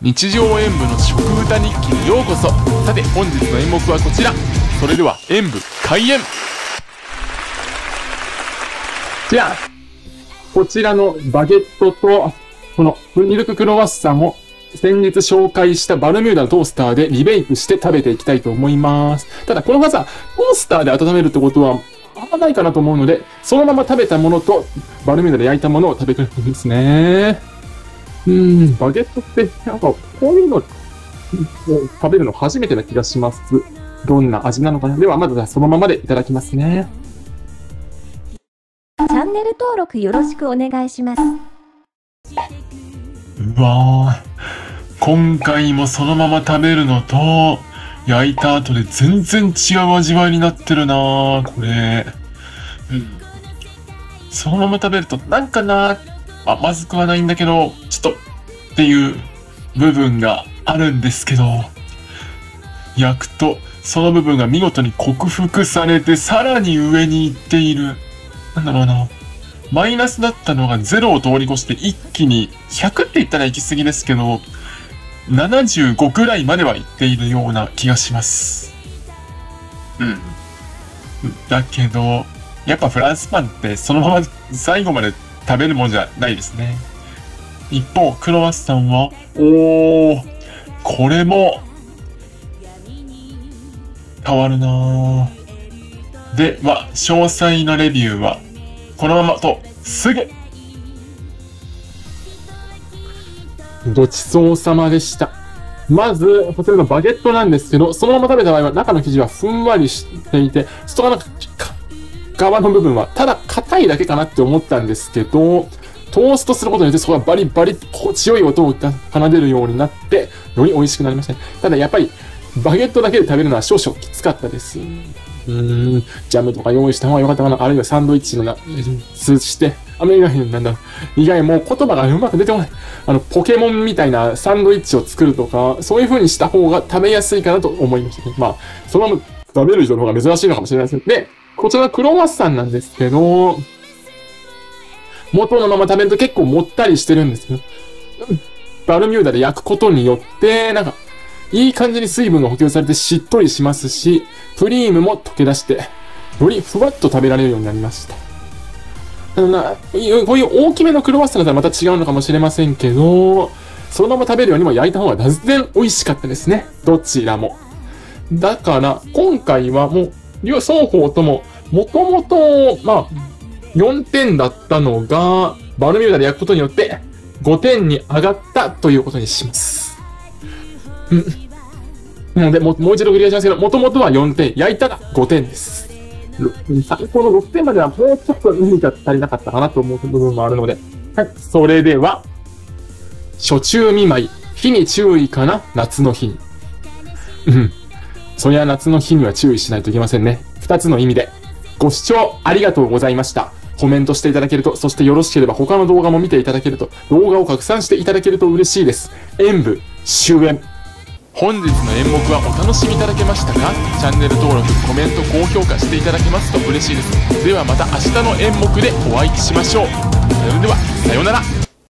日常演舞の食歌日記にようこそさて本日の演目はこちらそれでは演舞開演じゃあ、こちらのバゲットと、このミルククロワッサンを先日紹介したバルミューダのトースターでリベイクして食べていきたいと思います。ただ、この技、トースターで温めるってことは、あんまないかなと思うので、そのまま食べたものと、バルミューダで焼いたものを食べてるんですね。うーん、バゲットって、なんか、こういうのを食べるの初めてな気がします。どんな味なのかなでは、まずはそのままでいただきますね。チャンネル登録よろしくお願いします。うわー今回もそのまま食べるのと焼いた後で全然違う味わいになってるなーこれ、うん、そのまま食べるとなんかなあまずくはないんだけどちょっとっていう部分があるんですけど焼くとその部分が見事に克服されてさらに上に行っているなんだろうなマイナスだったのが0を通り越して一気に100って言ったら行き過ぎですけど、75ぐらいまでは行っているような気がします。うん。だけど、やっぱフランスパンってそのまま最後まで食べるもんじゃないですね。一方、クロワッサンは、おー、これも、変わるな。で、まあ、詳細なレビューは、このままと、すぐごちそうさまでした。まず、こちらのバゲットなんですけど、そのまま食べた場合は中の生地はふんわりしていて、外側の側の部分はただ硬いだけかなって思ったんですけど、トーストすることによってそこがバリバリ強い音を奏でるようになって、より美味しくなりましたね。ただやっぱり、バゲットだけで食べるのは少々きつかったです。うん、ジャムとか用意した方が良かったかな。あるいはサンドイッチのな、通じて、アメリカ人なんだ。意外もう言葉がうまく出てこない。あの、ポケモンみたいなサンドイッチを作るとか、そういう風にした方が食べやすいかなと思いましたね。まあ、そのまま食べる人の方が珍しいのかもしれないですけど。で、こちらクロワッサンなんですけど、元のまま食べると結構もったりしてるんですけど、バルミューダで焼くことによって、なんか、いい感じに水分が補給されてしっとりしますし、クリームも溶け出して、よりふわっと食べられるようになりました。あのな、こういう大きめのクロワッサンだったらまた違うのかもしれませんけど、そのまま食べるよりも焼いた方が断然美味しかったですね。どちらも。だから、今回はもう、両双方とも、もともと、まあ、4点だったのが、バルミューダで焼くことによって、5点に上がったということにします。うん。なので、もうもう一度繰り返しますけど、もともとは4点、焼いたら5点です。最高の6点まではもうちょっと何か足りなかったかなと思う部分もあるので。はい。それでは、初中見舞い、火に注意かな夏の日に。うん。そりゃ夏の日には注意しないといけませんね。二つの意味で。ご視聴ありがとうございました。コメントしていただけると、そしてよろしければ他の動画も見ていただけると、動画を拡散していただけると嬉しいです。演舞、終演。本日の演目はお楽しみいただけましたか？チャンネル登録コメント高評価していただけますと嬉しいですではまた明日の演目でお会いしましょうそれではさようなら